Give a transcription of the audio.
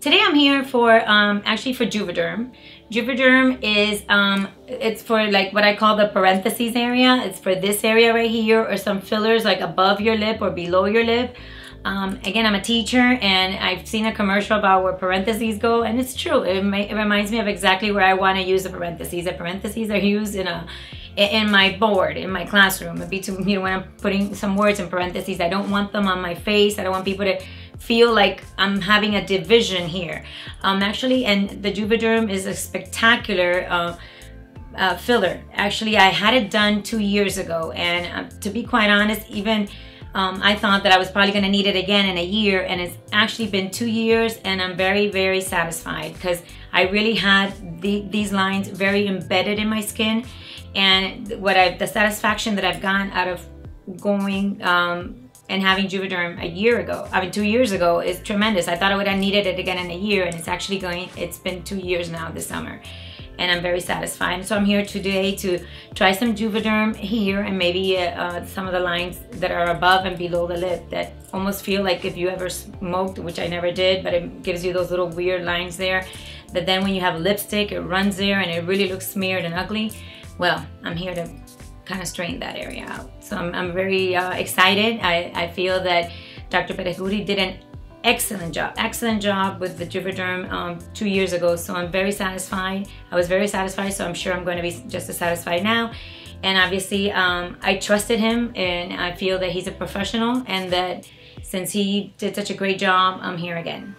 Today I'm here for, um, actually for Juvederm. Juvederm is, um, it's for like what I call the parentheses area. It's for this area right here or some fillers like above your lip or below your lip. Um, again, I'm a teacher and I've seen a commercial about where parentheses go and it's true. It, may, it reminds me of exactly where I want to use the parentheses. The parentheses are used in a in my board, in my classroom. It'd be to, you know, when I'm putting some words in parentheses, I don't want them on my face. I don't want people to feel like I'm having a division here. Um, actually, and the Juvederm is a spectacular uh, uh, filler. Actually, I had it done two years ago, and uh, to be quite honest, even um, I thought that I was probably going to need it again in a year, and it's actually been two years, and I'm very, very satisfied because I really had the, these lines very embedded in my skin, and what I the satisfaction that I've gotten out of going um, and having Juvederm a year ago, I mean two years ago, is tremendous. I thought I would have needed it again in a year, and it's actually going. It's been two years now this summer, and I'm very satisfied. So I'm here today to try some Juvederm here and maybe uh, some of the lines that are above and below the lip that almost feel like if you ever smoked, which I never did, but it gives you those little weird lines there. But then when you have lipstick, it runs there and it really looks smeared and ugly. Well, I'm here to kind of straighten that area out. So I'm, I'm very uh, excited. I, I feel that Dr. Perez-Gurri did an excellent job, excellent job with the um, two years ago. So I'm very satisfied. I was very satisfied, so I'm sure I'm going to be just as satisfied now. And obviously, um, I trusted him, and I feel that he's a professional, and that since he did such a great job, I'm here again.